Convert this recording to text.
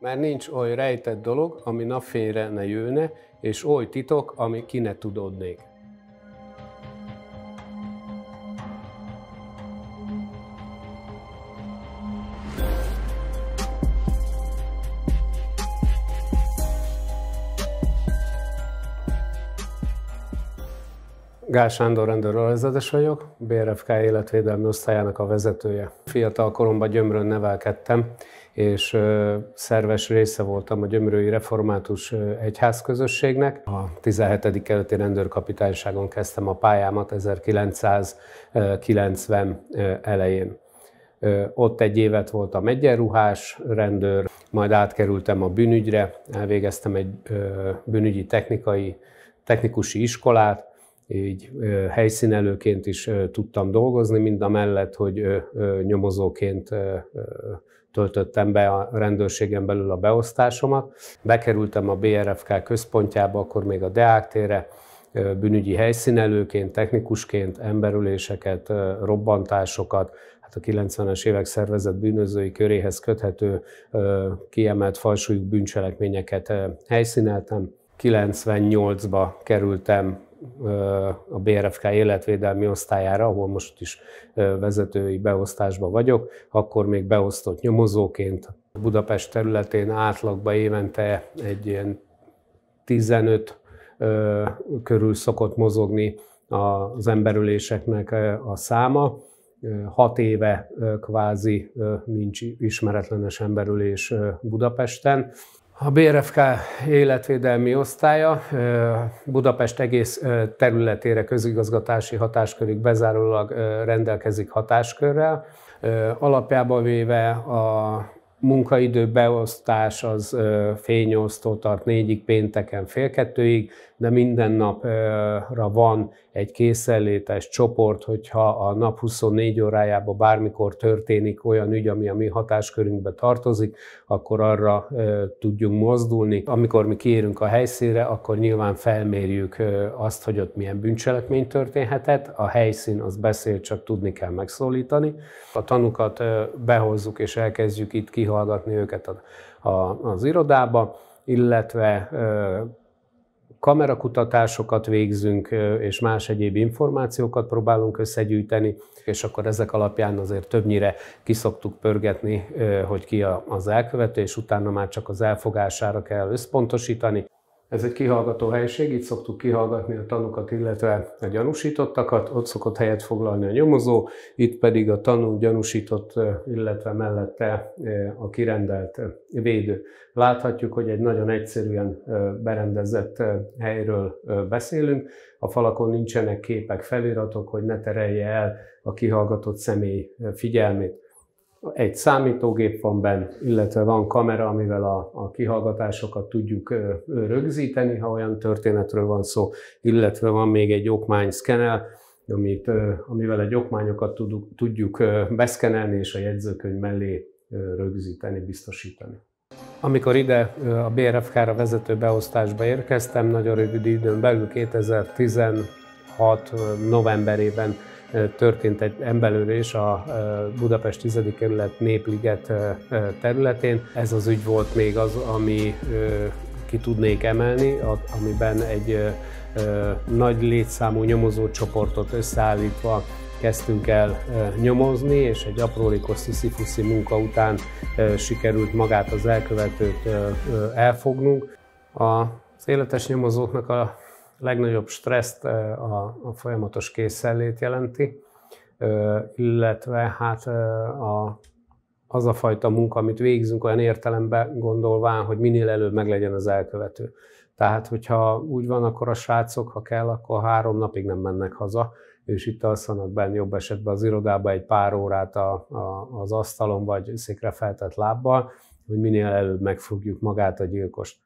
Mert nincs oly rejtett dolog, ami napfényre ne jönne, és oly titok, ami ki ne tudódnék. Gál Sándor rendőrőrvezetes vagyok, BRFK életvédelmi osztályának a vezetője. Fiatal koromban Gyömrön nevelkedtem, és szerves része voltam a Gyömrői Református Egyházközösségnek. A 17. keleti rendőrkapitányságon kezdtem a pályámat 1990 elején. Ott egy évet voltam egyenruhás rendőr, majd átkerültem a bűnügyre, elvégeztem egy bűnügyi technikai, technikusi iskolát, így helyszínelőként is tudtam dolgozni, mind a mellett, hogy nyomozóként töltöttem be a rendőrségen belül a beosztásomat. Bekerültem a BRFK központjába, akkor még a Deák tére, bűnügyi helyszínelőként, technikusként, emberüléseket, robbantásokat, hát a 90-es évek szervezett bűnözői köréhez köthető kiemelt falsúlyú bűncselekményeket helyszíneltem. 98-ba kerültem a BRFK életvédelmi osztályára, ahol most is vezetői beosztásban vagyok, akkor még beosztott nyomozóként Budapest területén átlagban évente egy ilyen 15 körül szokott mozogni az emberüléseknek a száma. Hat éve kvázi nincs ismeretlenes emberülés Budapesten. A BRFK életvédelmi osztálya Budapest egész területére közigazgatási hatáskörig bezárólag rendelkezik hatáskörrel. Alapjában véve a munkaidő beosztás az fél nyolctól tart négyig, pénteken fél kettőig, de minden napra van egy készenlétes csoport, hogyha a nap 24 órájában bármikor történik olyan ügy, ami a mi hatáskörünkbe tartozik, akkor arra tudjunk mozdulni. Amikor mi kiérünk a helyszínre, akkor nyilván felmérjük azt, hogy ott milyen bűncselekmény történhetett. A helyszín az beszél, csak tudni kell megszólítani. A tanukat behozzuk és elkezdjük itt kihallgatni őket az irodába, illetve kamerakutatásokat végzünk, és más egyéb információkat próbálunk összegyűjteni, és akkor ezek alapján azért többnyire kiszoktuk pörgetni, hogy ki az elkövető, és utána már csak az elfogására kell összpontosítani. Ez egy kihallgató helység, itt szoktuk kihallgatni a tanukat, illetve a gyanúsítottakat, ott szokott helyet foglalni a nyomozó, itt pedig a tanú gyanúsított, illetve mellette a kirendelt védő. Láthatjuk, hogy egy nagyon egyszerűen berendezett helyről beszélünk, a falakon nincsenek képek, feliratok, hogy ne terelje el a kihallgatott személy figyelmét egy számítógép van benne, illetve van kamera, amivel a, a kihallgatásokat tudjuk rögzíteni, ha olyan történetről van szó, illetve van még egy okmány szkenel, amit, amivel egy okmányokat tudjuk, tudjuk beszkenelni és a jegyzőkönyv mellé rögzíteni, biztosítani. Amikor ide a BRFK-ra vezető beosztásba érkeztem, nagyon rövid időn belül 2016 novemberében történt egy emberölés a Budapest 10. kerület Népliget területén. Ez az ügy volt még az, ami ki tudnék emelni, amiben egy nagy létszámú nyomozócsoportot összeállítva kezdtünk el nyomozni, és egy aprólékos sziszifuszi munka után sikerült magát az elkövetőt elfognunk. Az életes nyomozóknak a legnagyobb stresszt a, a folyamatos készellét jelenti, illetve hát a, az a fajta munka, amit végzünk olyan értelemben gondolván, hogy minél előbb meglegyen az elkövető. Tehát, hogyha úgy van, akkor a srácok, ha kell, akkor három napig nem mennek haza, és itt alszanak benne jobb esetben az irodába egy pár órát a, a, az asztalon, vagy székre feltett lábbal, hogy minél előbb megfogjuk magát a gyilkost.